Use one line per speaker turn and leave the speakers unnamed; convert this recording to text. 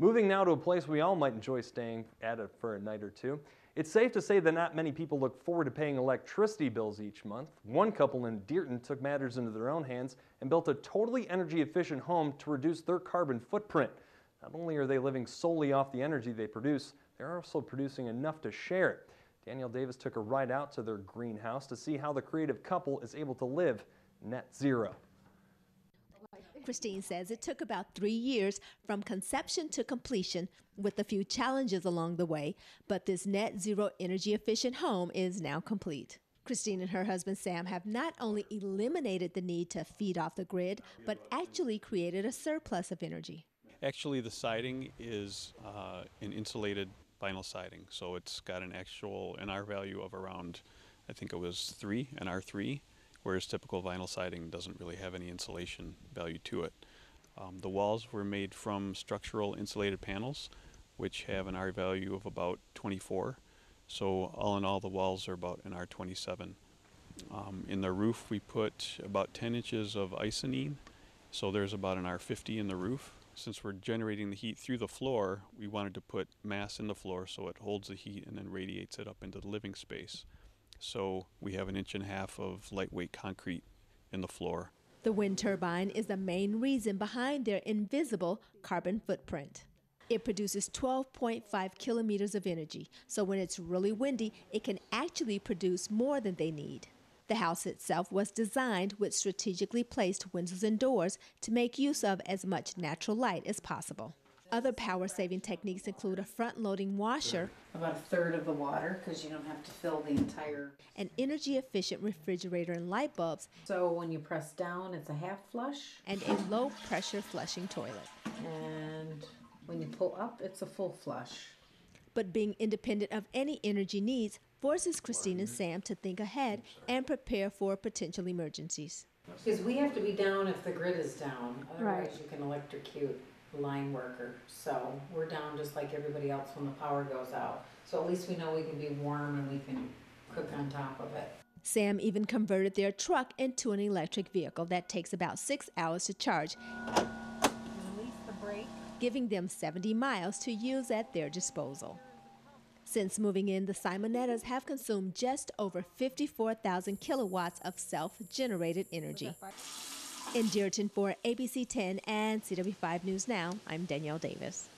Moving now to a place we all might enjoy staying at for a night or two. It's safe to say that not many people look forward to paying electricity bills each month. One couple in Deerton took matters into their own hands and built a totally energy efficient home to reduce their carbon footprint. Not only are they living solely off the energy they produce, they're also producing enough to share it. Danielle Davis took a ride out to their greenhouse to see how the creative couple is able to live net zero.
Christine says it took about three years from conception to completion with a few challenges along the way, but this net zero energy efficient home is now complete. Christine and her husband Sam have not only eliminated the need to feed off the grid, but actually created a surplus of energy.
Actually, the siding is uh, an insulated vinyl siding, so it's got an actual NR value of around, I think it was three, NR3, whereas typical vinyl siding doesn't really have any insulation value to it. Um, the walls were made from structural insulated panels, which have an R value of about 24. So all in all, the walls are about an R27. Um, in the roof, we put about 10 inches of Icynene, so there's about an R50 in the roof. Since we're generating the heat through the floor, we wanted to put mass in the floor so it holds the heat and then radiates it up into the living space. So we have an inch and a half of lightweight concrete in the floor.
The wind turbine is the main reason behind their invisible carbon footprint. It produces 12.5 kilowatts of energy, so when it's really windy, it can actually produce more than they need. The house itself was designed with strategically placed windows and doors to make use of as much natural light as possible. Other power saving techniques include a front loading washer,
about a third of the water because you don't have to fill the entire.
an energy efficient refrigerator and light bulbs,
So when you press down, it's a half flush,
and a low pressure flushing toilet.
and when you pull up, it's a full flush.
But being independent of any energy needs forces Christine and Sam to think ahead and prepare for potential emergencies.
Because we have to be down if the grid is down, otherwise you can electrocute the line worker. So we're down just like everybody else when the power goes out. So at least we know we can be warm and we can cook on top of it.
Sam even converted their truck into an electric vehicle that takes about six hours to charge,
Release the brake.
giving them 70 miles to use at their disposal. Since moving in, the Simonettas have consumed just over 54,000 kilowatts of self generated energy. In Deerton for ABC 10 and CW5 News Now, I'm Danielle Davis.